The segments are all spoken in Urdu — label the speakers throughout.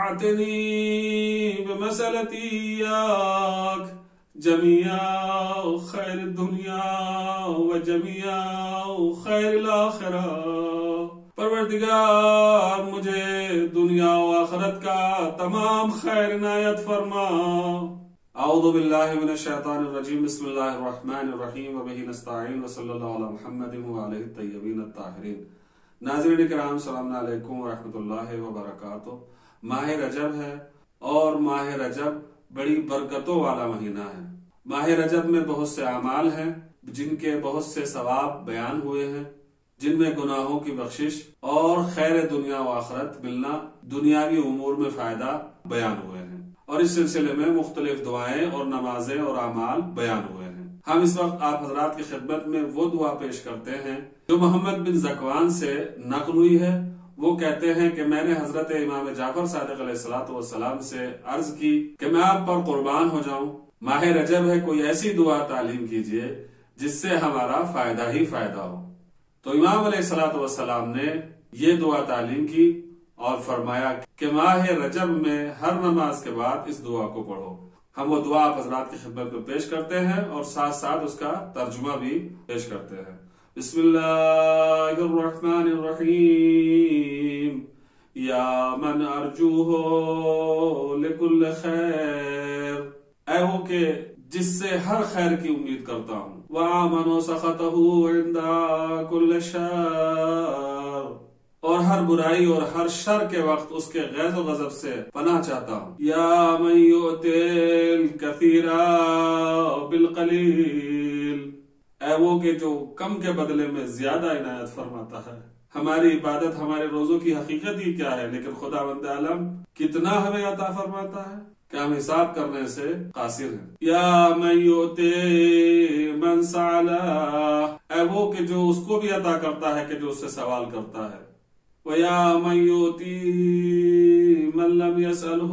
Speaker 1: اعتني بمسألتي إياك جميع خير الدنيا وجميع خير الآخرة. پروردگار مجھے دنیا و آخرت کا تمام خیر عنایت فرما۔ اعوذ باللہ من الشیطان الرجیم بسم اللہ الرحمن الرحیم وبہ نستعین وصلی اللہ علی محمد وعلیہ الطیبین الطاہرین۔ ناظرین کرام السلام علیکم ورحمۃ اللہ وبرکاتہ۔ ماہ رجب ہے اور ماہ رجب بڑی برکتوں والا مہینہ ہے۔ ماہ رجب میں بہت سے اعمال ہیں جن کے بہت سے ثواب بیان ہوئے ہیں، جن میں گناہوں کی بخشش اور خیر دنیا و آخرت ملنا دنیاوی امور میں فائدہ بیان ہوئے ہیں۔ اور اس سلسلے میں مختلف دعائیں اور نمازیں اور اعمال بیان ہوئے ہیں۔ ہم اس وقت آپ حضرات کی خدمت میں وہ دعا پیش کرتے ہیں جو محمد بن زکوان سے نقل ہوئی ہے۔ وہ کہتے ہیں کہ میں نے حضرت امام جعفر صادق علیہ السلاۃ والسلام سے عرض کی کہ میں آپ پر قربان ہو جاؤں۔ ماہ رجب ہے، کوئی ایسی دعا تعلیم کیجیے جس سے ہمارا فائدہ ہی فائدہ ہو۔ تو امام علیہ السلاۃ والسلام نے یہ دعا تعلیم کی اور فرمایا کہ ماہ رجب میں ہر نماز کے بعد اس دعا کو پڑھو۔ ہم وہ دعا آپ حضرات کی خدمت میں پیش کرتے ہیں اور ساتھ ساتھ اس کا ترجمہ بھی پیش کرتے ہیں۔ بسم اللہ الرحمن الرحیم یا من ارجوہ لکل خیر اے ہو کہ جس سے ہر خیر کی امید کرتا ہوں. وَآمَنُ سَخَتَهُ عِنْدَ كُلِّ شَرْ. اور ہر برائی اور ہر شر کے وقت اس کے غیظ و غضب سے پناہ چاہتا ہوں. یا من یؤتل کثیرا بالقلیل اے وہ کہ جو کم کے بدلے میں زیادہ عنایت فرماتا ہے۔ ہماری عبادت ہمارے روزوں کی حقیقت ہی کیا ہے، لیکن خدا بند عالم کتنا ہمیں عطا فرماتا ہے کہ ہم حساب کرنے سے قاصر ہیں۔ یا من یؤتی من سعلا اے وہ کہ جو اس کو بھی عطا کرتا ہے کہ جو اس سے سوال کرتا ہے۔ وَيَا مَن يُؤْتِي مَن لَّمْ يَسْأَلْهُ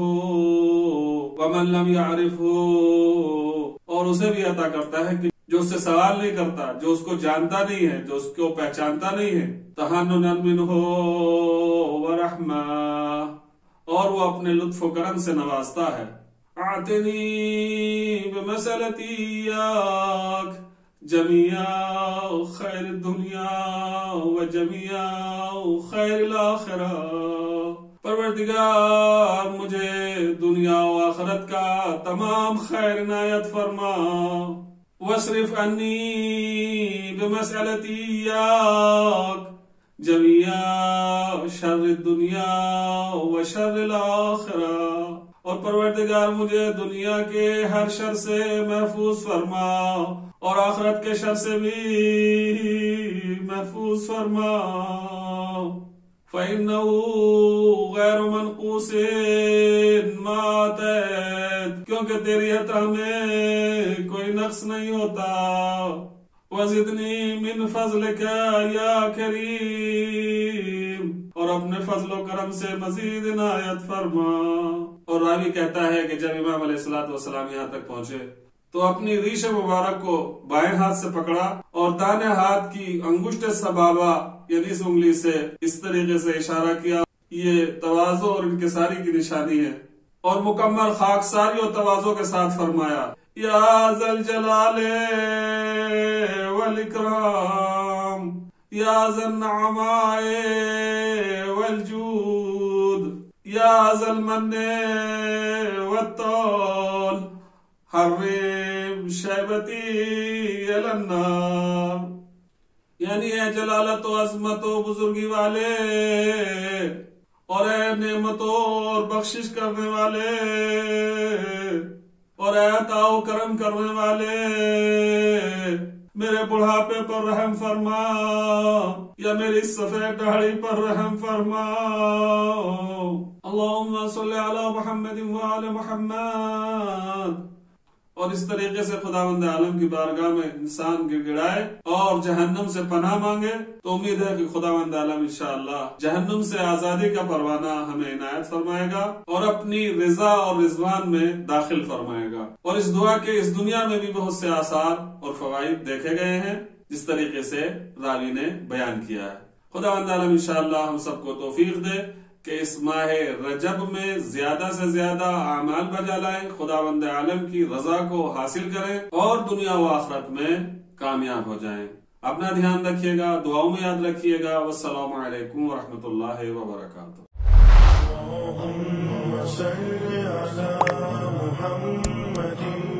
Speaker 1: وَمَن لَّمْ يَعْرِفْهُ، اور اسے بھی عطا کرتا ہے کہ جو اس سے سوال نہیں کرتا، جو اس کو جانتا نہیں ہے، جو اس کو پہچانتا نہیں ہے تَحَنُّنًا مِّنْهُ وَرَحْمَةً اور وہ اپنے لطف و کرم سے نوازتا ہے۔ اعتنی بمسلتی یاک جميع خیر الدنیا و جميع خیر الاخرہ۔ پروردگار مجھے دنیا و آخرت کا تمام خیر عنایت فرما۔ وصرف انی بمسئلتی یاک جميع شر الدنیا و شر الاخرہ اور پروردگار مجھے دنیا کے ہر شر سے محفوظ فرما، اور آخرت کے شر سے بھی محفوظ فرما۔ فَإِنَّهُ غَيْرُ مَنْقُوسٍ۔ مَاتَتْ کیونکہ تیری عطا میں کوئی نقص نہیں ہوتا؟ وَزِدْنِي مِنْ فَضْلِكَ يَا كَرِيمٌ اور اپنے فضل و کرم سے مزید عنایت فرما۔ اور راوی کہتا ہے کہ جب امام علیہ السلام یہاں تک پہنچے، تو اپنی ریش مبارک کو بائیں ہاتھ سے پکڑا اور دانے ہاتھ کی انگشت سبابا یعنی اس انگلی سے، اس طریقے سے اشارہ کیا۔ یہ توازو اور انکساری کی نشانی ہے۔ اور مکمل خاک ساری اور توازو کے ساتھ فرمایا، یا ذل جلال والاکرام، یا ذل نعمائے والجود، یا ذل من والطول، حرم شیبتی النار. یعنی اے جلالت و عظمت و بزرگی والے اور اے نعمت اور بخشش کرنے والے، اور اے عطا و کرم کرنے والے، میرے بڑھاپے پر رحم فرما، یا میری سفید دہڑی پر رحم فرما۔ اللہم صلی علی محمد وعلی محمد۔ اور اس طریقے سے خداوند عالم کی بارگاہ میں انسان گر گڑائے اور جہنم سے پناہ مانگے تو امید ہے کہ خداوند عالم انشاءاللہ جہنم سے آزادی کا پروانہ ہمیں عنایت فرمائے گا اور اپنی رضا اور رضوان میں داخل فرمائے گا اور اس دعا کے اس دنیا میں بھی بہت سے آثار اور فوائد دیکھے گئے ہیں، جس طریقے سے راوی نے بیان کیا ہے۔ خدا عالم انشاءاللہ ہم سب کو توفیق دے۔ کہ اس ماہ رجب میں زیادہ سے زیادہ اعمال بجا لائیں خدا بند عالم کی رضا کو حاصل کریں اور دنیا و آخرت میں کامیاب ہو جائیں۔ اپنا دھیان رکھیے گا، دعاؤں میں یاد رکھیے گا۔ والسلام علیکم ورحمۃ اللہ وبرکاتہ۔
Speaker 2: محمد